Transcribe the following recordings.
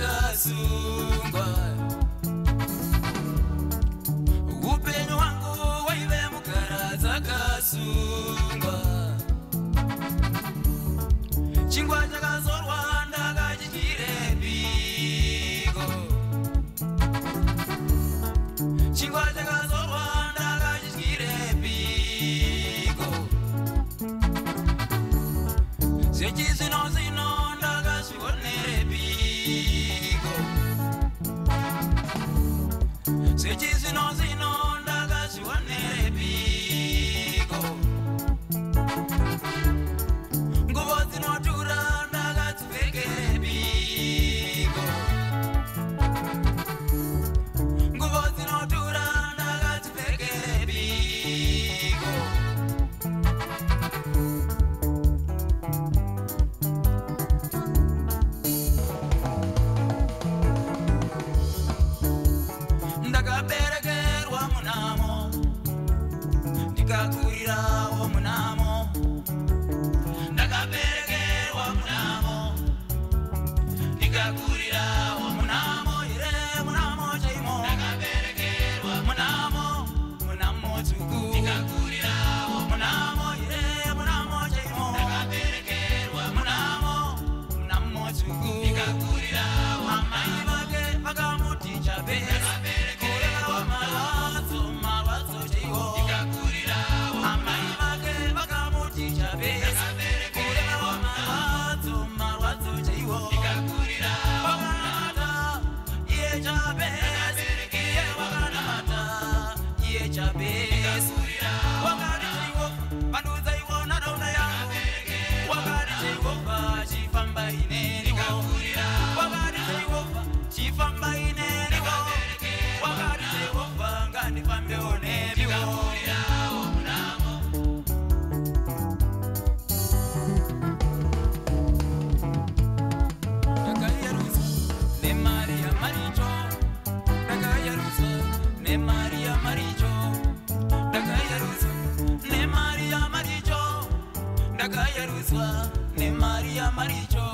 akasungwa upenyu hwangu waive mugara dzakasungwa chingwa chakazorwa ndakachityire mbiko chingwa kurira 我爱着 nemariya maricho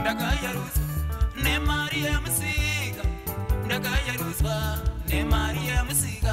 ndakayaruzwa nemariya yamusika ndakayaruzwa nemariya yamusika